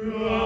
Lord.